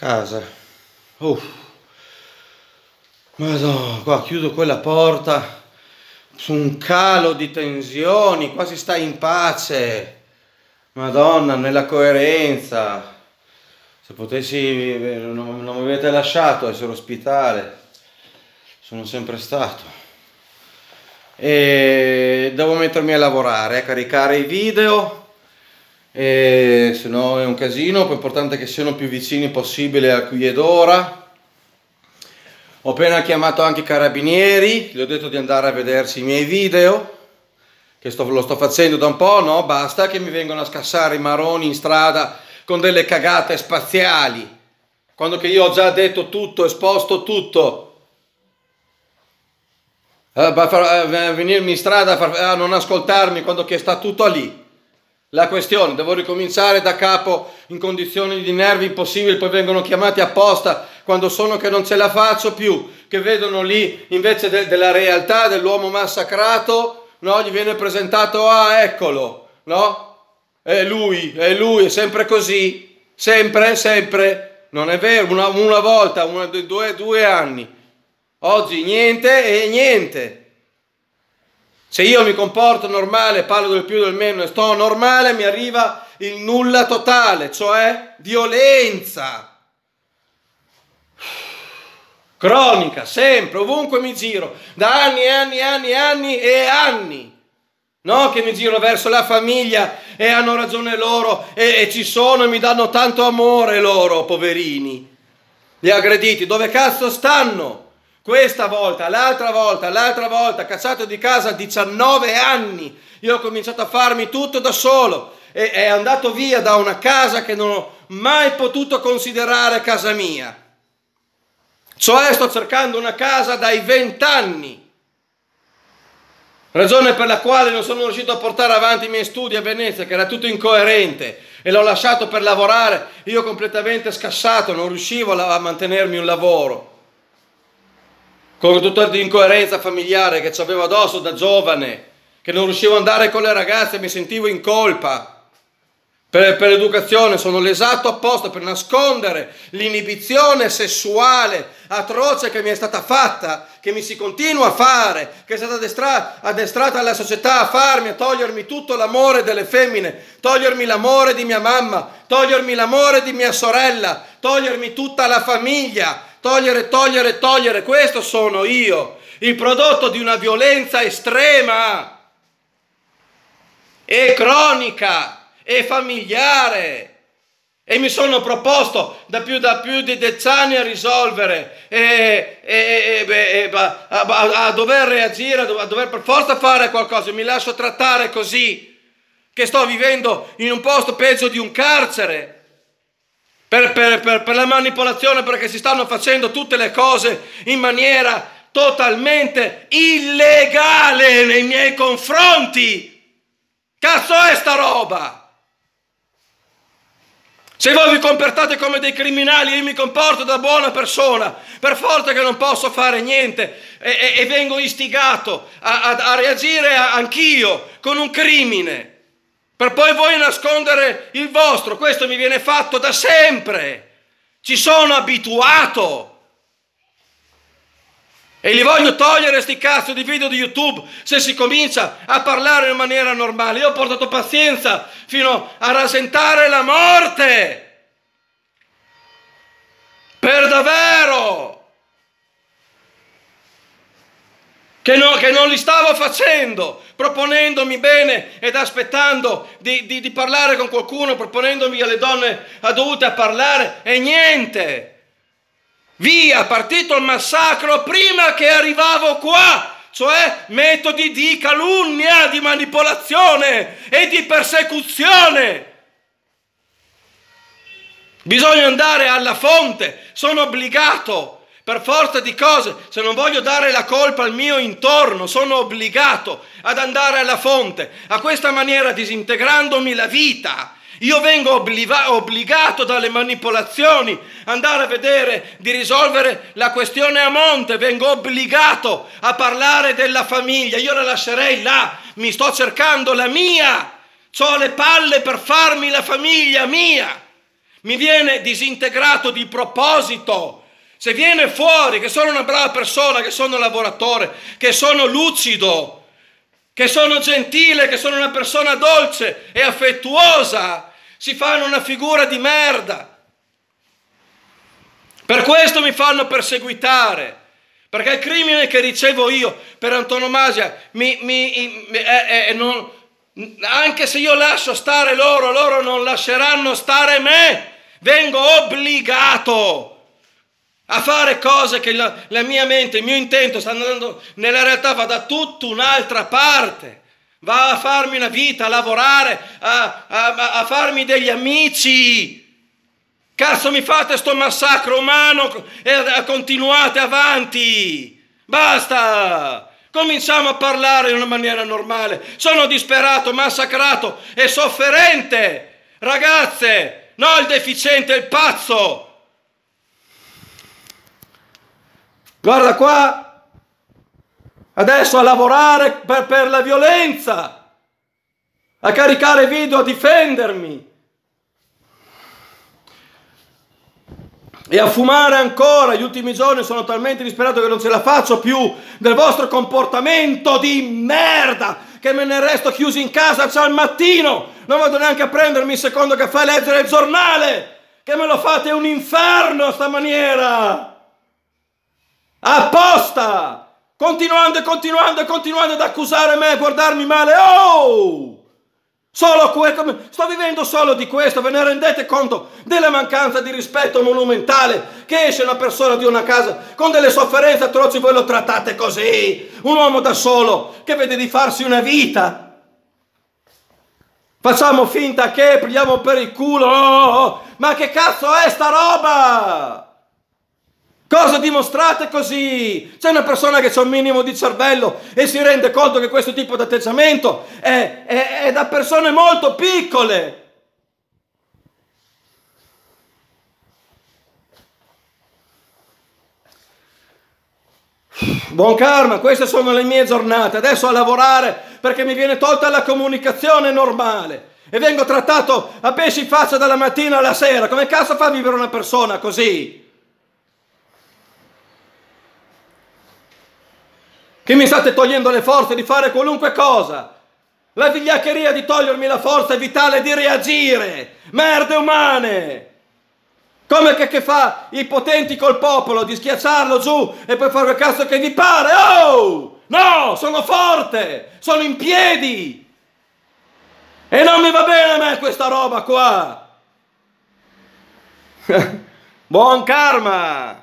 casa. Uff. Madonna, qua chiudo quella porta su un calo di tensioni, quasi stai in pace. Madonna, nella coerenza. Se potessi, non, non mi avete lasciato essere ospitale. Sono sempre stato. E devo mettermi a lavorare, a caricare i video e se no è un casino, poi è importante che siano più vicini possibile a qui ed ora. Ho appena chiamato anche i carabinieri, gli ho detto di andare a vedersi i miei video, che sto, lo sto facendo da un po', no? Basta che mi vengono a scassare i maroni in strada con delle cagate spaziali, quando che io ho già detto tutto, esposto tutto. Eh, eh, venirmi in strada a non ascoltarmi quando che sta tutto lì la questione, devo ricominciare da capo in condizioni di nervi impossibili, poi vengono chiamati apposta quando sono che non ce la faccio più, che vedono lì invece de- della realtà dell'uomo massacrato, no? Gli viene presentato, ah eccolo, no? È lui, è lui, è sempre così, sempre, sempre, non è vero, una, una volta, una, due, due anni, oggi niente e niente. Se io mi comporto normale, parlo del più del meno e sto normale, mi arriva il nulla totale, cioè violenza. Cronica, sempre, ovunque mi giro, da anni e anni e anni e anni e anni. No, che mi giro verso la famiglia e hanno ragione loro e, e ci sono e mi danno tanto amore loro, poverini. Gli aggrediti, dove cazzo stanno? Questa volta, l'altra volta, l'altra volta, cacciato di casa a 19 anni, io ho cominciato a farmi tutto da solo e è andato via da una casa che non ho mai potuto considerare casa mia. Cioè sto cercando una casa dai 20 anni. Ragione per la quale non sono riuscito a portare avanti i miei studi a Venezia, che era tutto incoerente, e l'ho lasciato per lavorare, io completamente scassato, non riuscivo a mantenermi un lavoro con tutta l'incoerenza familiare che avevo addosso da giovane, che non riuscivo ad andare con le ragazze, mi sentivo in colpa. Per, per l'educazione sono l'esatto opposto per nascondere l'inibizione sessuale atroce che mi è stata fatta, che mi si continua a fare, che è stata addestrata, addestrata alla società a farmi, a togliermi tutto l'amore delle femmine, togliermi l'amore di mia mamma, togliermi l'amore di mia sorella, togliermi tutta la famiglia, togliere, togliere, togliere, questo sono io, il prodotto di una violenza estrema e cronica e familiare. E mi sono proposto da più, da più di dieci anni a risolvere e, e, e a, a, a, dover reagire, a dover per forza fare qualcosa. Mi lascio trattare così, che sto vivendo in un posto peggio di un carcere per, per, per, per la manipolazione, perché si stanno facendo tutte le cose in maniera totalmente illegale nei miei confronti. Cazzo è sta roba? Se voi vi comportate come dei criminali, io mi comporto da buona persona, per forza che non posso fare niente e, e, e vengo istigato a, a, a reagire anch'io con un crimine per poi voi nascondere il vostro. Questo mi viene fatto da sempre. Ci sono abituato. E li voglio togliere questi cazzo di video di YouTube se si comincia a parlare in maniera normale. Io ho portato pazienza fino a rasentare la morte. Per davvero. Che, no, che non li stavo facendo, proponendomi bene ed aspettando di, di, di parlare con qualcuno, proponendomi alle donne adulte a parlare e niente. Via, partito il massacro prima che arrivavo qua cioè metodi di calunnia, di manipolazione e di persecuzione. Bisogna andare alla fonte, sono obbligato per forza di cose, se non voglio dare la colpa al mio intorno, sono obbligato ad andare alla fonte. A questa maniera, disintegrandomi la vita, io vengo obbliva- obbligato dalle manipolazioni andare a vedere di risolvere la questione a monte, vengo obbligato a parlare della famiglia. Io la lascerei là, mi sto cercando la mia. Ho le palle per farmi la famiglia mia. mi viene disintegrato di proposito. Se viene fuori che sono una brava persona, che sono lavoratore, che sono lucido, che sono gentile, che sono una persona dolce e affettuosa, si fanno una figura di merda. Per questo mi fanno perseguitare. Perché il crimine che ricevo io per antonomasia, mi, mi, mi, eh, eh, non, anche se io lascio stare loro, loro non lasceranno stare me. Vengo obbligato a fare cose che la, la mia mente, il mio intento sta andando, nella realtà va da tutta un'altra parte. Va a farmi una vita, a lavorare, a, a, a farmi degli amici. Cazzo mi fate sto massacro umano e continuate avanti. Basta. Cominciamo a parlare in una maniera normale. Sono disperato, massacrato e sofferente. Ragazze, no il deficiente, il pazzo. Guarda qua. Adesso a lavorare per, per la violenza. A caricare video, a difendermi. e a fumare ancora. Gli ultimi giorni sono talmente disperato che non ce la faccio più del vostro comportamento di merda che me ne resto chiuso in casa al mattino. Non vado neanche a prendermi il secondo caffè e leggere il giornale. Che me lo fate un inferno a sta maniera. Apposta! Continuando e continuando e continuando ad accusare me, a guardarmi male. Oh! Solo que- sto vivendo solo di questo, ve ne rendete conto della mancanza di rispetto monumentale che esce una persona di una casa con delle sofferenze atroci, voi lo trattate così, un uomo da solo che vede di farsi una vita. Facciamo finta che prendiamo per il culo, oh, oh, oh. ma che cazzo è sta roba? Cosa dimostrate così? C'è una persona che ha un minimo di cervello e si rende conto che questo tipo di atteggiamento è, è, è da persone molto piccole. Buon karma, queste sono le mie giornate. Adesso a lavorare perché mi viene tolta la comunicazione normale e vengo trattato a pesci in faccia dalla mattina alla sera. Come cazzo fa a vivere una persona così? Che mi state togliendo le forze di fare qualunque cosa. La vigliaccheria di togliermi la forza vitale di reagire. Merde umane. Come che, che fa i potenti col popolo di schiacciarlo giù e poi fare quel cazzo che vi pare? Oh! No, sono forte, sono in piedi. E non mi va bene a me questa roba qua. Buon karma!